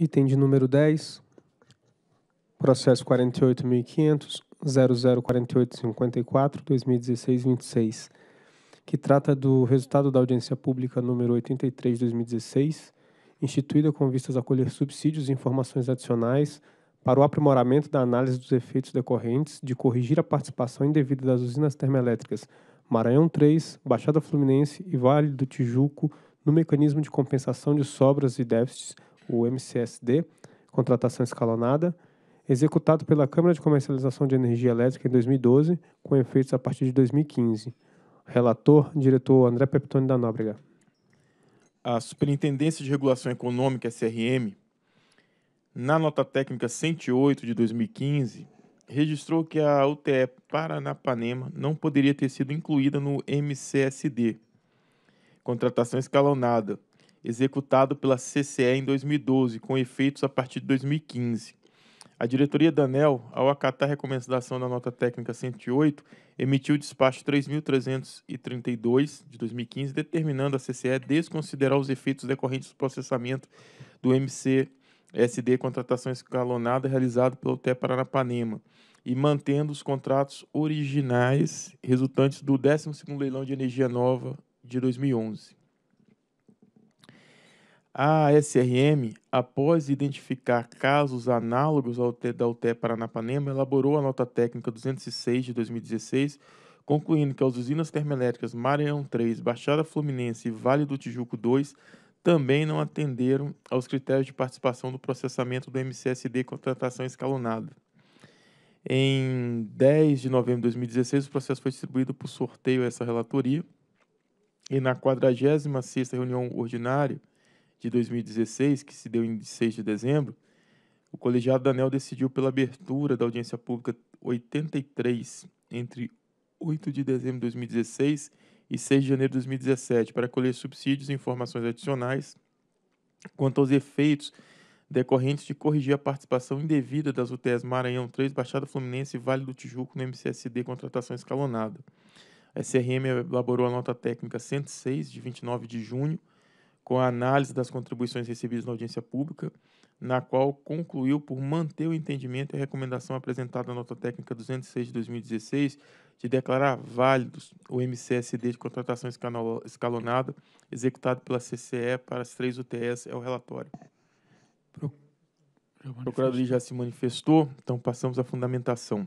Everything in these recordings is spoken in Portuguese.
Item de número 10, processo 48.500, 004854, 2016-26, que trata do resultado da audiência pública número 83 de 2016, instituída com vistas a colher subsídios e informações adicionais para o aprimoramento da análise dos efeitos decorrentes de corrigir a participação indevida das usinas termoelétricas Maranhão 3, Baixada Fluminense e Vale do Tijuco no mecanismo de compensação de sobras e déficits, o MCSD, contratação escalonada, executado pela Câmara de Comercialização de Energia Elétrica em 2012, com efeitos a partir de 2015. Relator, diretor André Peptoni da Nóbrega. A Superintendência de Regulação Econômica, SRM, na nota técnica 108 de 2015, registrou que a UTE Paranapanema não poderia ter sido incluída no MCSD, contratação escalonada, executado pela CCE em 2012, com efeitos a partir de 2015. A diretoria da ANEL, ao acatar a recomendação da nota técnica 108, emitiu o despacho 3.332 de 2015, determinando a CCE desconsiderar os efeitos decorrentes do processamento do MCSD contratação escalonada realizado pelo TE Paranapanema e mantendo os contratos originais resultantes do 12º leilão de energia nova de 2011. A SRM, após identificar casos análogos ao da UTE Paranapanema, elaborou a nota técnica 206 de 2016, concluindo que as usinas termoelétricas Maranhão 3, Baixada Fluminense e Vale do Tijuco 2 também não atenderam aos critérios de participação do processamento do MCSD contratação escalonada. Em 10 de novembro de 2016, o processo foi distribuído por sorteio a essa relatoria, e na 46ª reunião ordinária, de 2016, que se deu em 6 de dezembro, o colegiado da ANEL decidiu pela abertura da audiência pública 83 entre 8 de dezembro de 2016 e 6 de janeiro de 2017 para colher subsídios e informações adicionais quanto aos efeitos decorrentes de corrigir a participação indevida das UTS Maranhão 3, Baixada Fluminense e Vale do Tijuco no MCSD contratação escalonada. A SRM elaborou a nota técnica 106 de 29 de junho com a análise das contribuições recebidas na audiência pública, na qual concluiu por manter o entendimento e a recomendação apresentada na nota técnica 206 de 2016 de declarar válidos o MCSD de contratação escalonada executado pela CCE para as três UTS é o relatório. Pro... O Procuradoria já se manifestou, então passamos à fundamentação.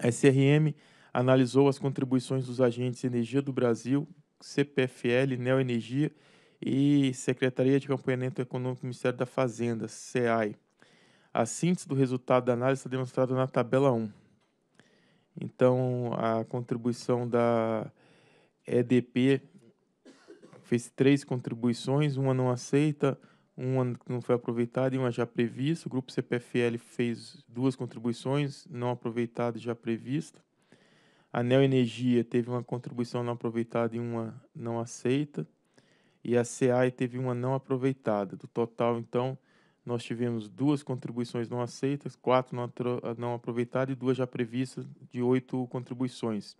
A SRM analisou as contribuições dos agentes Energia do Brasil, CPFL, Neoenergia Energia e Secretaria de Acompanhamento Econômico do Ministério da Fazenda, SEAI. A síntese do resultado da análise está demonstrada na tabela 1. Então, a contribuição da EDP fez três contribuições, uma não aceita, uma não foi aproveitada e uma já prevista. O grupo CPFL fez duas contribuições não aproveitada e já prevista. A Neo Energia teve uma contribuição não aproveitada e uma não aceita e a CEAI teve uma não aproveitada. Do total, então, nós tivemos duas contribuições não aceitas, quatro não, não aproveitadas e duas já previstas de oito contribuições.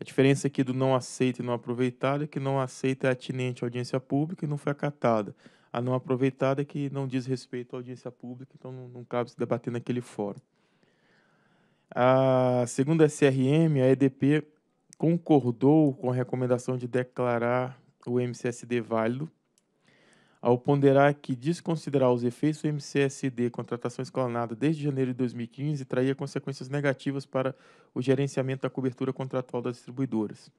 A diferença aqui do não aceito e não aproveitado é que não aceita é atinente à audiência pública e não foi acatada. A não aproveitada é que não diz respeito à audiência pública, então não, não cabe se debater naquele fórum. A segundo a SRM, a EDP concordou com a recomendação de declarar o MCSD válido, ao ponderar que desconsiderar os efeitos do MCSD contratação escalonada desde janeiro de 2015 traria consequências negativas para o gerenciamento da cobertura contratual das distribuidoras.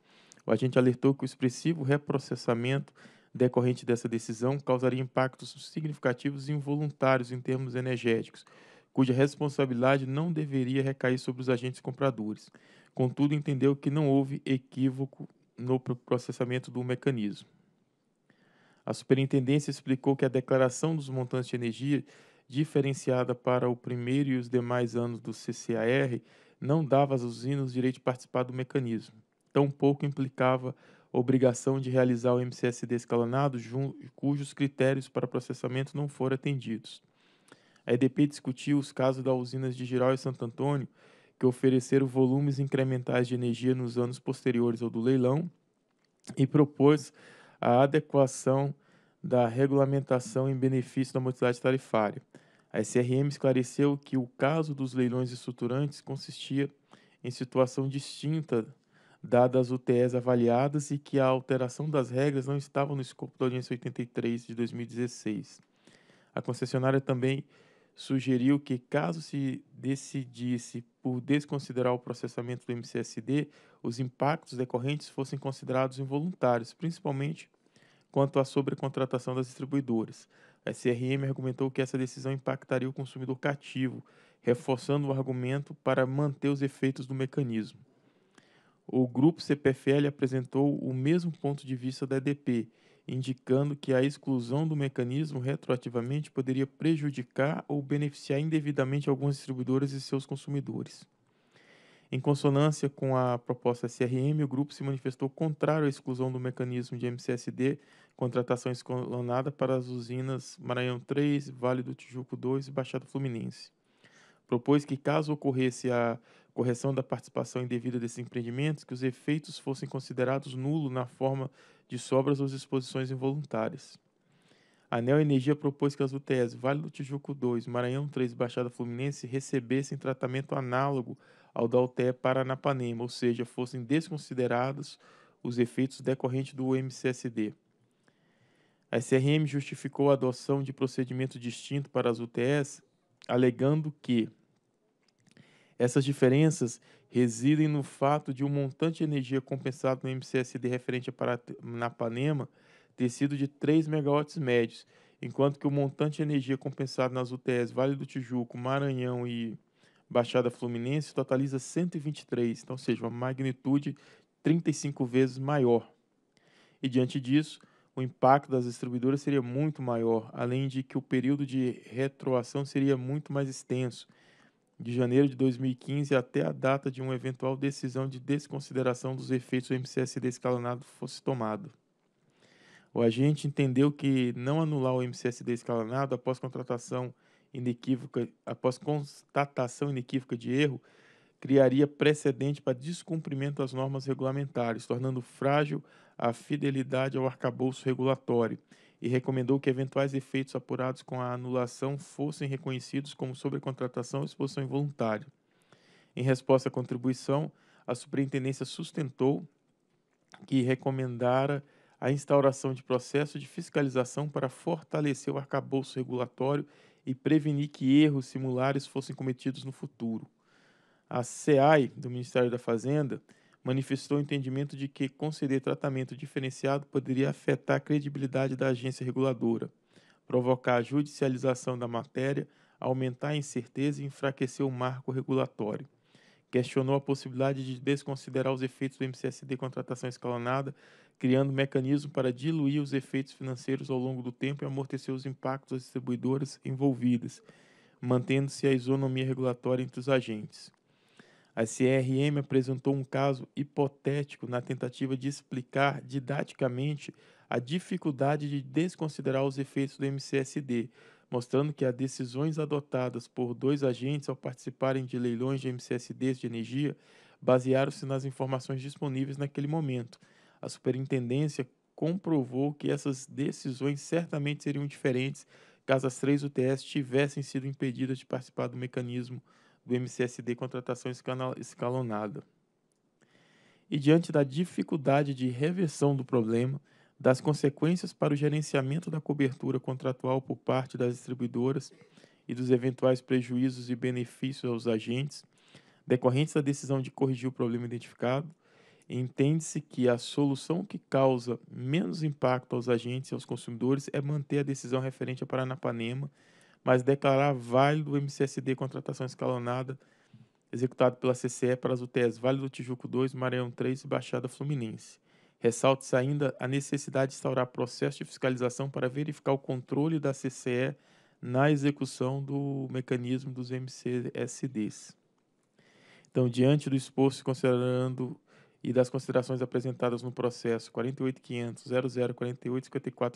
O agente alertou que o expressivo reprocessamento decorrente dessa decisão causaria impactos significativos e involuntários em termos energéticos, cuja responsabilidade não deveria recair sobre os agentes compradores. Contudo, entendeu que não houve equívoco no processamento do mecanismo. A superintendência explicou que a declaração dos montantes de energia diferenciada para o primeiro e os demais anos do CCAR não dava às usinas o direito de participar do mecanismo. Tampouco implicava obrigação de realizar o MCSD escalonado cujos critérios para processamento não foram atendidos. A EDP discutiu os casos das usinas de Giral e Santo Antônio, que ofereceram volumes incrementais de energia nos anos posteriores ao do leilão e propôs a adequação da regulamentação em benefício da motilidade tarifária. A SRM esclareceu que o caso dos leilões estruturantes consistia em situação distinta dadas as UTS avaliadas e que a alteração das regras não estava no escopo da audiência 83 de 2016. A concessionária também sugeriu que, caso se decidisse por desconsiderar o processamento do MCSD, os impactos decorrentes fossem considerados involuntários, principalmente quanto à sobrecontratação das distribuidoras. A SRM argumentou que essa decisão impactaria o consumidor cativo, reforçando o argumento para manter os efeitos do mecanismo. O grupo CPFL apresentou o mesmo ponto de vista da EDP indicando que a exclusão do mecanismo retroativamente poderia prejudicar ou beneficiar indevidamente algumas distribuidoras e seus consumidores. Em consonância com a proposta SRM, o grupo se manifestou contrário à exclusão do mecanismo de MCSD, contratação escalonada para as usinas Maranhão 3, Vale do Tijuco 2 e Baixada Fluminense. Propôs que, caso ocorresse a correção da participação indevida desses empreendimentos, que os efeitos fossem considerados nulos na forma de sobras ou disposições involuntárias. A Neo Energia propôs que as UTS Vale do Tijuco 2, Maranhão 3 e Baixada Fluminense recebessem tratamento análogo ao da UTE Paranapanema, ou seja, fossem desconsiderados os efeitos decorrentes do MCSD. A SRM justificou a adoção de procedimento distinto para as UTS, alegando que essas diferenças residem no fato de o um montante de energia compensado no MCSD referente a Paranapanema ter sido de 3 megawatts médios, enquanto que o montante de energia compensado nas UTS Vale do Tijuco, Maranhão e Baixada Fluminense totaliza 123, então, ou seja, uma magnitude 35 vezes maior. E diante disso, o impacto das distribuidoras seria muito maior, além de que o período de retroação seria muito mais extenso, de janeiro de 2015 até a data de uma eventual decisão de desconsideração dos efeitos do MCSD escalonado fosse tomado. O agente entendeu que não anular o MCSD escalonado após contratação inequívoca, após constatação inequívoca de erro, criaria precedente para descumprimento das normas regulamentares, tornando frágil a fidelidade ao arcabouço regulatório e recomendou que eventuais efeitos apurados com a anulação fossem reconhecidos como sobrecontratação ou exposição involuntária. Em resposta à contribuição, a superintendência sustentou que recomendara a instauração de processo de fiscalização para fortalecer o arcabouço regulatório e prevenir que erros similares fossem cometidos no futuro. A CEAI, do Ministério da Fazenda, manifestou o entendimento de que conceder tratamento diferenciado poderia afetar a credibilidade da agência reguladora, provocar a judicialização da matéria, aumentar a incerteza e enfraquecer o marco regulatório. Questionou a possibilidade de desconsiderar os efeitos do MCSD contratação escalonada, criando mecanismo para diluir os efeitos financeiros ao longo do tempo e amortecer os impactos das distribuidoras envolvidas, mantendo-se a isonomia regulatória entre os agentes. A CRM apresentou um caso hipotético na tentativa de explicar didaticamente a dificuldade de desconsiderar os efeitos do MCSD, mostrando que as decisões adotadas por dois agentes ao participarem de leilões de MCSDs de energia basearam-se nas informações disponíveis naquele momento. A superintendência comprovou que essas decisões certamente seriam diferentes caso as três UTS tivessem sido impedidas de participar do mecanismo do MCSD contratação escalonada. E diante da dificuldade de reversão do problema, das consequências para o gerenciamento da cobertura contratual por parte das distribuidoras e dos eventuais prejuízos e benefícios aos agentes, decorrentes da decisão de corrigir o problema identificado, entende-se que a solução que causa menos impacto aos agentes e aos consumidores é manter a decisão referente a Paranapanema mas declarar válido o MCSD contratação escalonada executado pela CCE para as UTS Vale do Tijuco 2, Maranhão 3 e Baixada Fluminense. Ressalte-se ainda a necessidade de instaurar processo de fiscalização para verificar o controle da CCE na execução do mecanismo dos MCSDs. Então, diante do exposto, considerando e das considerações apresentadas no processo 48.500 0048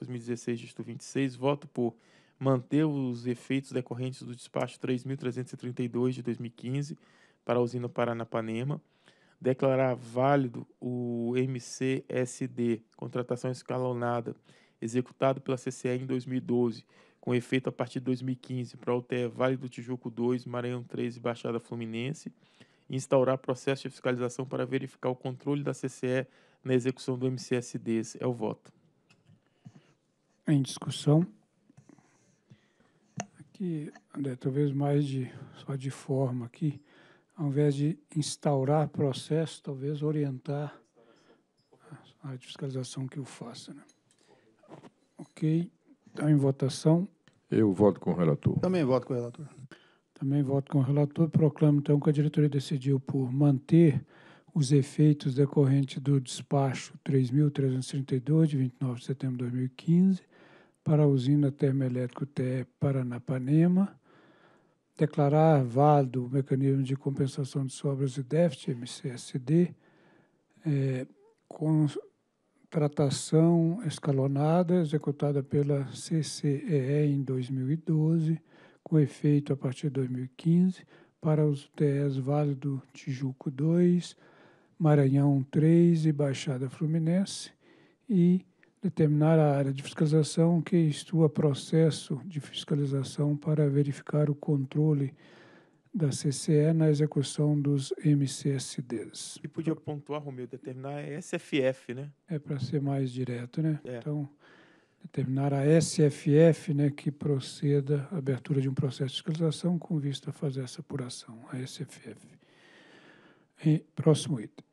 2016 dígito 26, voto por manter os efeitos decorrentes do despacho 3.332 de 2015 para a usina Paranapanema, declarar válido o MCSD, contratação escalonada, executado pela CCE em 2012, com efeito a partir de 2015, para o UTE Vale do Tijuco 2, Maranhão 3 e Baixada Fluminense, instaurar processo de fiscalização para verificar o controle da CCE na execução do MCSDs. É o voto. Em discussão. Aqui, André, talvez mais de só de forma aqui, ao invés de instaurar processo, talvez orientar a área de fiscalização que o faça. Né? Ok. Está em votação. Eu voto com o relator. Também voto com o relator. Também voto com o relator. Proclamo, então, que a diretoria decidiu por manter os efeitos decorrentes do despacho 3.332, de 29 de setembro de 2015, para a usina termoelétrica TE Paranapanema, declarar válido o mecanismo de compensação de sobras e déficit, MCSD, é, com tratação escalonada executada pela CCEE em 2012, com efeito a partir de 2015, para os UTEs Vale do Tijuco 2, Maranhão 3 e Baixada Fluminense, e determinar a área de fiscalização que estua processo de fiscalização para verificar o controle da CCE na execução dos MCSDs. E podia pontuar, Romeu, determinar a SFF, né? É para ser mais direto, né? É. Então, determinar a SFF, né, que proceda à abertura de um processo de fiscalização com vista a fazer essa apuração, a SFF. E, próximo item.